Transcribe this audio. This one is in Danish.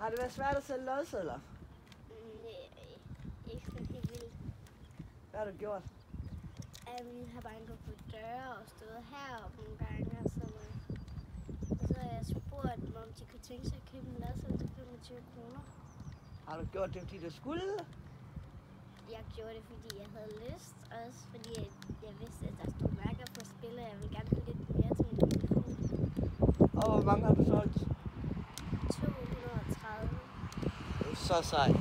Har det været svært at sælge lodsedler? Nej, ikke sådan helt vildt. Hvad har du gjort? Vi har banket på døre og stået heroppe nogle gange og sådan noget. Og så har jeg spurgt dem, om de kunne tænke sig at købe en lodseddel til 25 kroner. Har du gjort det, fordi du skulle? Jeg gjorde det, fordi jeg havde lyst. Også fordi jeg, jeg vidste, at der stod mærker på spil, og jeg ville gerne have lidt mere til min telefon. Og hvor mange har du outside.